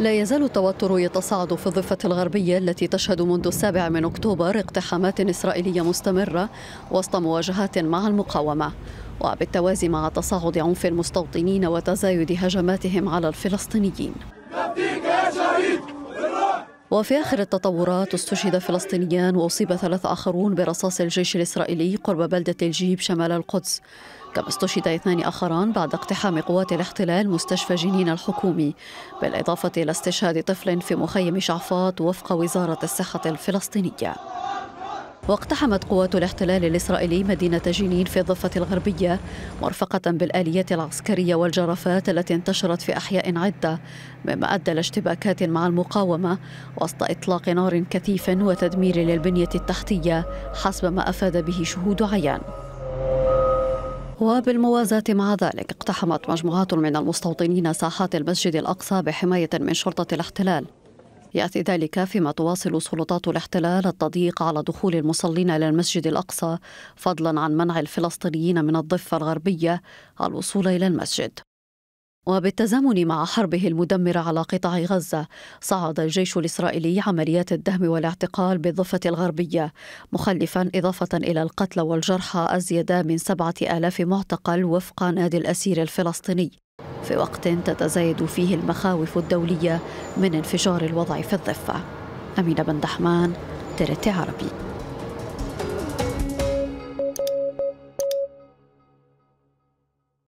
لا يزال التوتر يتصاعد في الضفة الغربية التي تشهد منذ السابع من أكتوبر اقتحامات إسرائيلية مستمرة وسط مواجهات مع المقاومة. وبالتوازي مع تصاعد عنف المستوطنين وتزايد هجماتهم على الفلسطينيين. وفي آخر التطورات استشهد فلسطينيان وأصيب ثلاث آخرون برصاص الجيش الإسرائيلي قرب بلدة الجيب شمال القدس. كما استشهد اثنان آخران بعد اقتحام قوات الاحتلال مستشفى جنين الحكومي بالإضافة إلى استشهاد طفل في مخيم شعفاط وفق وزارة الصحة الفلسطينية. واقتحمت قوات الاحتلال الإسرائيلي مدينة جنين في الضفة الغربية مرفقة بالآليات العسكرية والجرافات التي انتشرت في أحياء عدة مما أدى لاشتباكات مع المقاومة وسط إطلاق نار كثيف وتدمير للبنية التحتية حسب ما أفاد به شهود عيان. وبالموازاة مع ذلك اقتحمت مجموعات من المستوطنين ساحات المسجد الأقصى بحماية من شرطة الاحتلال. يأتي ذلك فيما تواصل سلطات الاحتلال التضييق على دخول المصلين إلى المسجد الأقصى فضلا عن منع الفلسطينيين من الضفة الغربية الوصول إلى المسجد. وبالتزامن مع حربه المدمرة على قطاع غزة صعد الجيش الإسرائيلي عمليات الدهم والاعتقال بالضفة الغربية مخلفا إضافة إلى القتلى والجرحى أزيد من سبعة آلاف معتقل وفق نادي الأسير الفلسطيني. في وقت تتزايد فيه المخاوف الدولية من انفجار الوضع في الضفة. أمينة بن دحمان ترتي عربي.